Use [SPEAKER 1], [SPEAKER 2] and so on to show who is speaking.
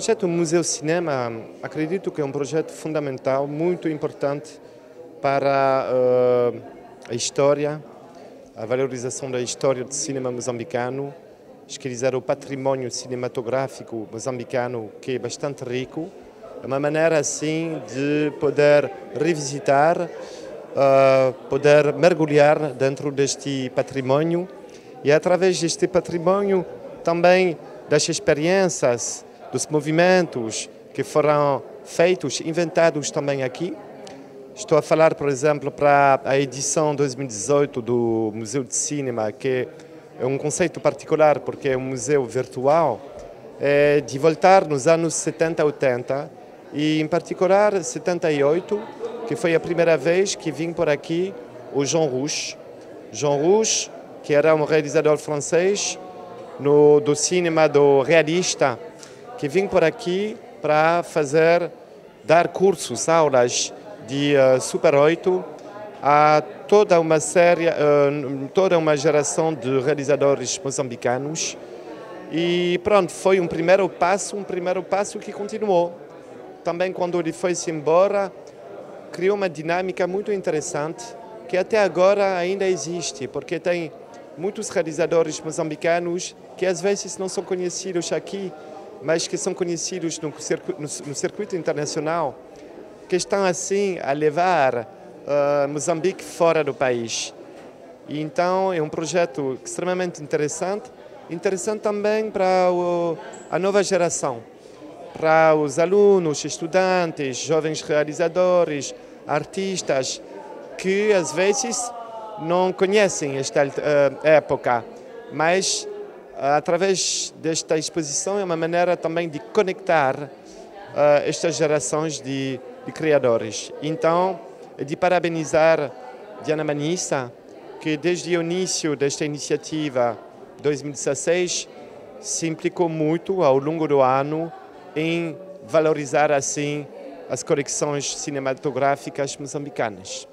[SPEAKER 1] O projeto Museu Cinema, acredito que é um projeto fundamental, muito importante para uh, a história, a valorização da história do cinema moçambicano, dizer, o património cinematográfico moçambicano, que é bastante rico, é uma maneira assim de poder revisitar, uh, poder mergulhar dentro deste património. E através deste património também das experiências, dos movimentos que foram feitos, inventados também aqui. Estou a falar, por exemplo, para a edição 2018 do Museu de Cinema, que é um conceito particular porque é um museu virtual, é de voltar nos anos 70 80 e, em particular, 78, que foi a primeira vez que vim por aqui o Jean Rouge. Jean Rouge, que era um realizador francês no, do cinema do realista, que vim por aqui para fazer, dar cursos, aulas de uh, Super 8 a toda uma série, uh, toda uma geração de realizadores moçambicanos. E pronto, foi um primeiro passo, um primeiro passo que continuou. Também quando ele foi-se embora, criou uma dinâmica muito interessante que até agora ainda existe, porque tem muitos realizadores moçambicanos que às vezes não são conhecidos aqui, mas que são conhecidos no circuito, no circuito internacional, que estão assim a levar uh, Moçambique fora do país. E então é um projeto extremamente interessante, interessante também para o, a nova geração, para os alunos, estudantes, jovens realizadores, artistas, que às vezes não conhecem esta uh, época, mas através desta exposição é uma maneira também de conectar uh, estas gerações de, de, criadores. Então, de parabenizar Diana Manissa, que desde o início desta iniciativa 2016 se implicou muito ao longo do ano em valorizar assim as coleções cinematográficas moçambicanas.